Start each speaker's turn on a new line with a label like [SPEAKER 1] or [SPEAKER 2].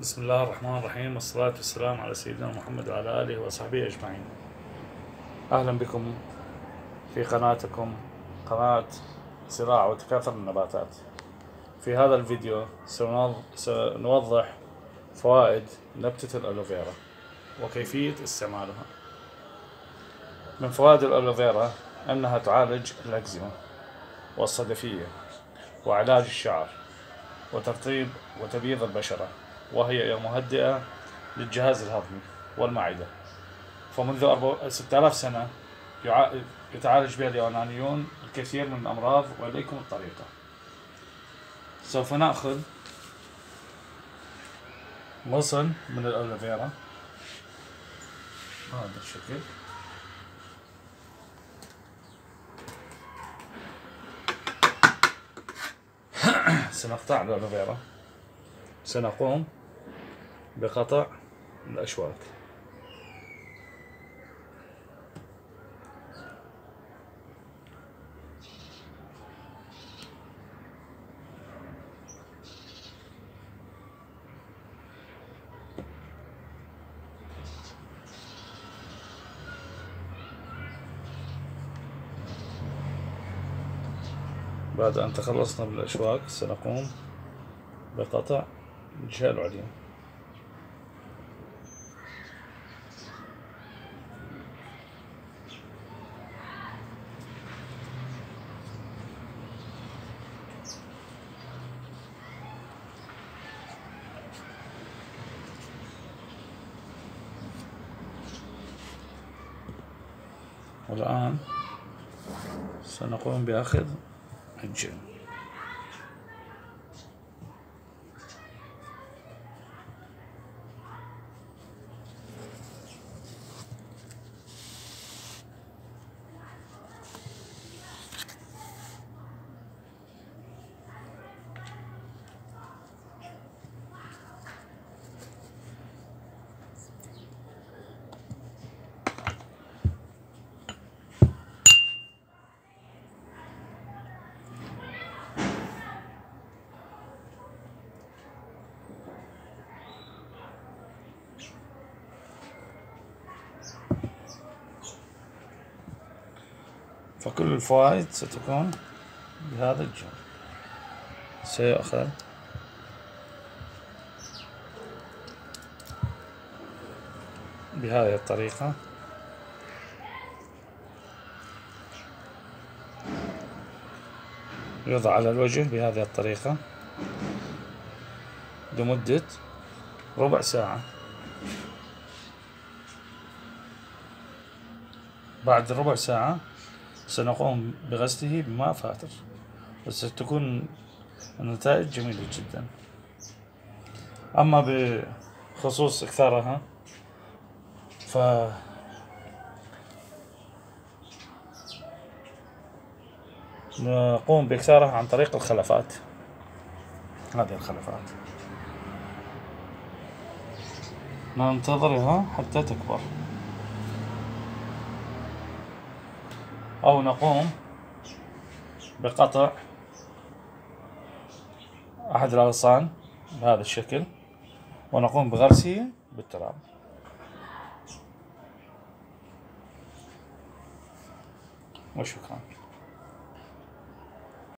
[SPEAKER 1] بسم الله الرحمن الرحيم والصلاة والسلام على سيدنا محمد وعلى آله وصحبه أجمعين. أهلا بكم في قناتكم قناة زراعة وتكاثر النباتات. في هذا الفيديو سنوضح فوائد نبتة الألوفيرا وكيفية استعمالها. من فوائد الألوفيرا أنها تعالج الأكزيما والصدفية وعلاج الشعر وترطيب وتبييض البشرة وهي مهدئة للجهاز الهضمي والمعدة. فمنذ 6000 سنة يتعالج بها اليونانيون الكثير من الأمراض وإليكم الطريقة. سوف نأخذ غصن من الألوفيرا هذا الشكل. سنقطع الألوفيرا سنقوم. بقطع الأشواك بعد أن تخلصنا بالأشواك سنقوم بقطع الجهة العليا والآن سنقوم بأخذ الجن. فكل الفوائد ستكون بهذا الجو سيؤخذ. بهذه الطريقة. يوضع على الوجه بهذه الطريقة. لمدة ربع ساعة. بعد ربع ساعة سنقوم بغسله بماء فاتر. وستكون النتائج جميلة جدا. أما بخصوص إكثارها ف نقوم بإكثارها عن طريق الخلفات. هذه الخلفات. ننتظرها حتى تكبر. أو نقوم بقطع أحد الأغصان بهذا الشكل ونقوم بغرسه بالتراب. وشكرا.